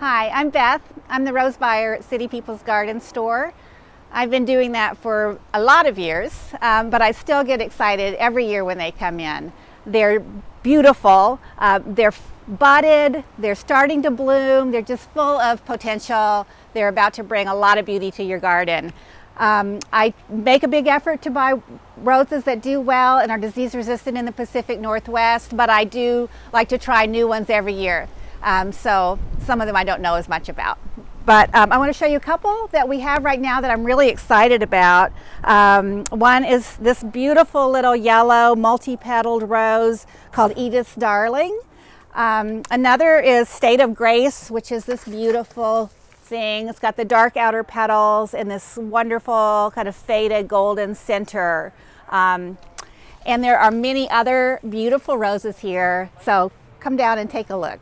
Hi, I'm Beth. I'm the rose buyer at City People's Garden Store. I've been doing that for a lot of years, um, but I still get excited every year when they come in. They're beautiful, uh, they're budded, they're starting to bloom, they're just full of potential. They're about to bring a lot of beauty to your garden. Um, I make a big effort to buy roses that do well and are disease resistant in the Pacific Northwest, but I do like to try new ones every year. Um, so some of them I don't know as much about. But um, I want to show you a couple that we have right now that I'm really excited about. Um, one is this beautiful little yellow multi-petaled rose called Edith's Darling. Um, another is State of Grace, which is this beautiful thing. It's got the dark outer petals and this wonderful kind of faded golden center. Um, and there are many other beautiful roses here. So come down and take a look.